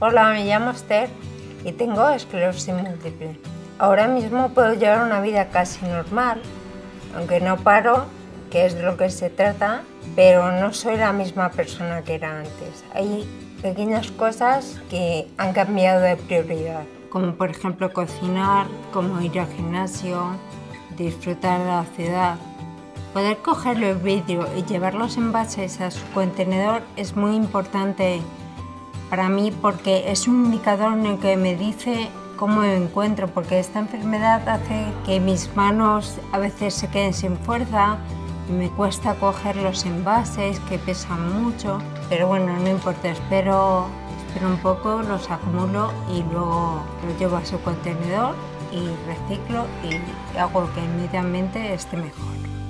Hola, me llamo Esther y tengo esclerosis múltiple. Ahora mismo puedo llevar una vida casi normal, aunque no paro, que es de lo que se trata, pero no soy la misma persona que era antes. Hay pequeñas cosas que han cambiado de prioridad, como por ejemplo cocinar, como ir al gimnasio, disfrutar de la ciudad. Poder coger los vidrios y llevarlos en envases a su contenedor es muy importante para mí porque es un indicador en el que me dice cómo me encuentro, porque esta enfermedad hace que mis manos a veces se queden sin fuerza, me cuesta coger los envases que pesan mucho, pero bueno, no importa, espero, espero un poco, los acumulo y luego los llevo a su contenedor y reciclo y hago que inmediatamente esté mejor.